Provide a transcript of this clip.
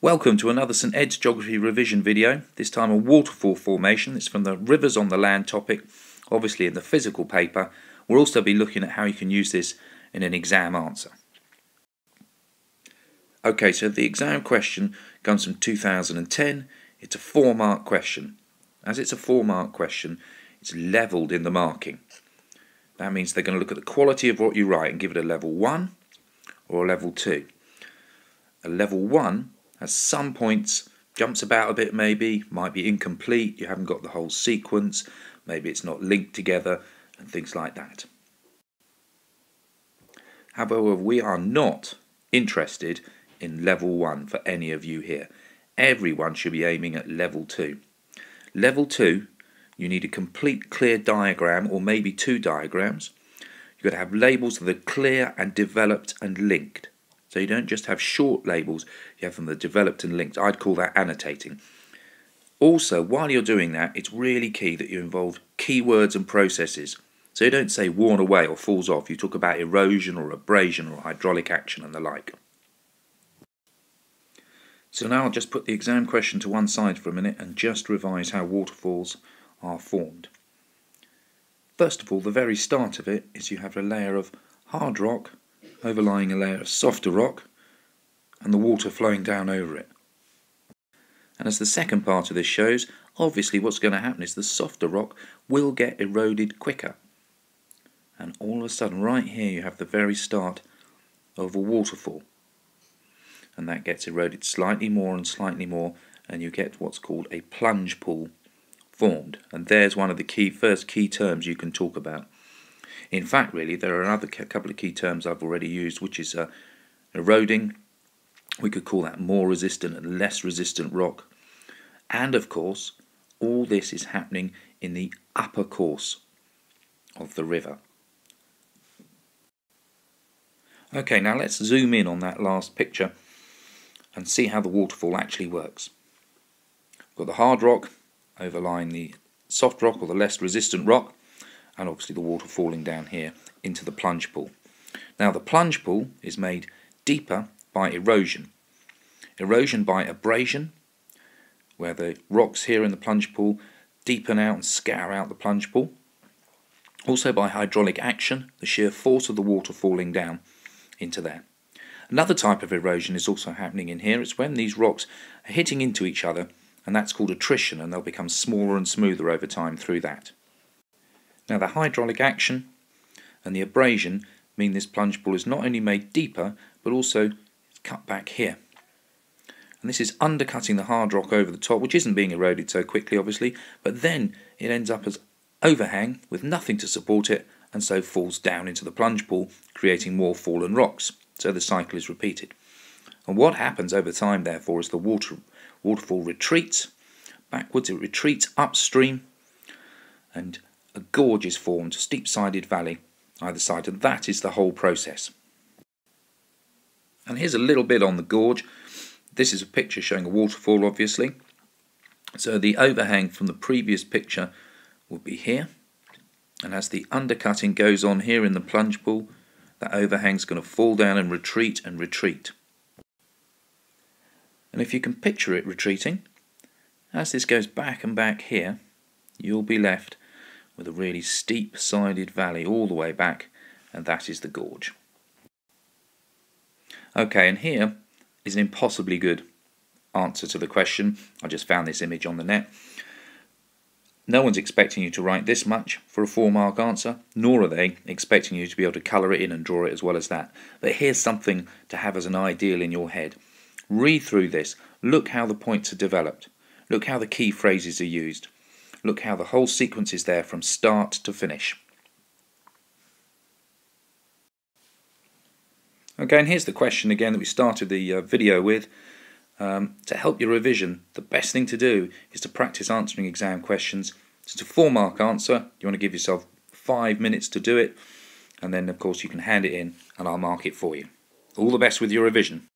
Welcome to another St Ed's Geography revision video, this time a waterfall formation. It's from the rivers on the land topic, obviously in the physical paper. We'll also be looking at how you can use this in an exam answer. Okay, so the exam question comes from 2010. It's a four mark question. As it's a four mark question, it's levelled in the marking. That means they're going to look at the quality of what you write and give it a level 1 or a level 2. A level 1 has some points, jumps about a bit maybe, might be incomplete, you haven't got the whole sequence, maybe it's not linked together, and things like that. However, we are not interested in level 1 for any of you here. Everyone should be aiming at level 2. Level 2, you need a complete clear diagram or maybe two diagrams. You've got to have labels that are clear and developed and linked. So you don't just have short labels, you have them that are developed and linked. I'd call that annotating. Also, while you're doing that, it's really key that you involve keywords and processes. So you don't say worn away or falls off, you talk about erosion or abrasion or hydraulic action and the like. So now I'll just put the exam question to one side for a minute and just revise how waterfalls are formed. First of all, the very start of it is you have a layer of hard rock overlying a layer of softer rock and the water flowing down over it. And as the second part of this shows, obviously what's going to happen is the softer rock will get eroded quicker. And all of a sudden, right here, you have the very start of a waterfall. And that gets eroded slightly more and slightly more, and you get what's called a plunge pool formed. And there's one of the key first key terms you can talk about. In fact, really, there are another couple of key terms I've already used, which is uh, eroding. We could call that more resistant and less resistant rock. And of course, all this is happening in the upper course of the river. Okay, now let's zoom in on that last picture and see how the waterfall actually works. We've got the hard rock overlying the soft rock or the less resistant rock and obviously the water falling down here into the plunge pool. Now the plunge pool is made deeper by erosion. Erosion by abrasion, where the rocks here in the plunge pool deepen out and scour out the plunge pool. Also by hydraulic action, the sheer force of the water falling down into there. Another type of erosion is also happening in here. It's when these rocks are hitting into each other, and that's called attrition, and they'll become smaller and smoother over time through that. Now the hydraulic action and the abrasion mean this plunge pool is not only made deeper but also cut back here. And this is undercutting the hard rock over the top, which isn't being eroded so quickly obviously, but then it ends up as overhang with nothing to support it and so falls down into the plunge pool, creating more fallen rocks. So the cycle is repeated. And what happens over time, therefore, is the water waterfall retreats backwards, it retreats upstream, and a gorge is formed, steep-sided valley either side, and that is the whole process. And here's a little bit on the gorge. This is a picture showing a waterfall, obviously. So the overhang from the previous picture will be here. And as the undercutting goes on here in the plunge pool, that overhang is going to fall down and retreat and retreat. And if you can picture it retreating, as this goes back and back here, you'll be left with a really steep sided valley all the way back and that is the gorge. Okay, and here is an impossibly good answer to the question. I just found this image on the net. No one's expecting you to write this much for a four mark answer, nor are they expecting you to be able to colour it in and draw it as well as that. But here's something to have as an ideal in your head. Read through this, look how the points are developed, look how the key phrases are used. Look how the whole sequence is there from start to finish. Okay, and here's the question again that we started the uh, video with. Um, to help your revision, the best thing to do is to practice answering exam questions. It's a four mark answer. You want to give yourself five minutes to do it, and then, of course, you can hand it in and I'll mark it for you. All the best with your revision.